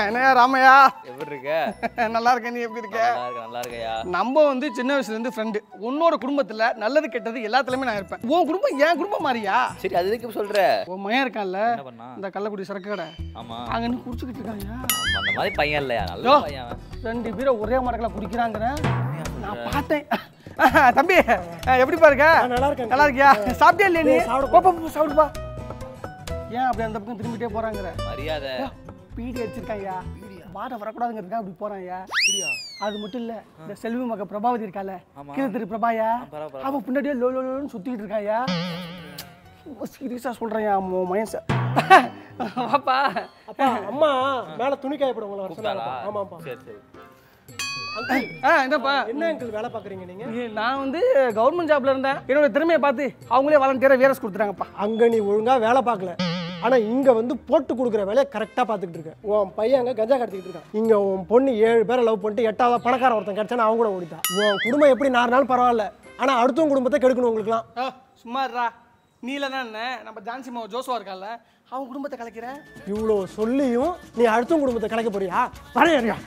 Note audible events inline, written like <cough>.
என்னையா ராமையா? எப்படி இருக்க நல்லா இருக்கேன் நீ எப்படி இருக்க நல்லா இருக்க நல்லா இருக்கையா நம்ம வந்து சின்ன வயசுல இருந்து ஃப்ரெண்டு உன்னோட குடும்பத்துல நல்லது கெட்டது எல்லாத்துலயுமே நான் இருப்பேன். உன் குடும்பம் என் குடும்பம் மாதிரியா சரி அது எதுக்கு சொல்ற? உன் மயன் இருக்கான்ல என்ன பண்ணா? இந்த கள்ளக்குடி சரக்கு கடை. ஆமா. அங்க நின்னு குடிச்சுக்கிட்டு இருக்காங்க அந்த மாதிரி பையன் இல்லையா? நல்ல. பையன். ரெண்டு பேரும் ஒரே மரக்கல குடிக்கிறாங்கிற. நான் பார்த்தேன். <laughs> தம்பி அஹ், எப்படிப்பா இருக்க நல்லா இருக்கேன் நல்லா இருக்கியா சாப்பிட்டியா இல்லையா நீ? சாப்பிட. போ, போ, போ, சாப்பிடுப்பா ஏன் அப்படி அந்த பக்கம் திரும்பிட்டே போறாங்கிற? மரியாதை. பீடி அடிச்சிருக்காயா வாட வரக்கூடாதுங்கிறதுக்காக அப்படி போறாயா அது மட்டும் இல்ல இந்த செல்வி மக பிரபாவதி இருக்கால ஆமா. கீழ திரு பிரபாயா. அவன் பின்னாடியே லோ லோ லோன்னு சுத்திட்டு இருக்காயா சீரியஸா சொல்றேன் சார் வாப்பா அப்பா அம்மா மேல துணி காய போட உங்களை. ஆமாப்பா சரி சரி. அங்கிள். ஆ என்னப்பா என்ன அங்கிள் வேலை பாக்குறீங்க நீங்க? ஏய், நான் வந்து கவர்மெண்ட் ஜாப்ல இருந்தேன். என்னோட திறமையை பார்த்து அவங்களே வாலண்டியரா வீரஸ் கொடுத்துறாங்கப்பா அங்க நீ ஒழுங்கா வேலை பார்க்கல. ஆனா இங்க வந்து போட்டு கொடுக்குற வேலையை கரெக்டா பாத்துக்கிட்டு இருக்க உன் பையன் அங்க கஞ்சா கடத்திக்கிட்டு இருக்கான் இங்க உன் பொண்ணு ஏழு பேரை லவ் பண்ணிட்டு எட்டாவது பணக்காரன் ஒருத்தன் கிடைச்சானா அவன் கூட ஓடிட்டான் உன் குடும்பம் எப்படி நாலு நாள் பரவாயில்ல ஆனா அடுத்தவங்க குடும்பத்தை கெடுக்கணும் உங்களுக்குலாம் சும்மா இருடா நீ இல்லைன்னா என்ன நம்ம ஜான்சி மாவ ஜோசுவா இருக்கால அவன் குடும்பத்தை கலைக்கிற இவ்வளோ சொல்லியும் நீ அடுத்தவங்க குடும்பத்தை கலைக்க போறியா வரையா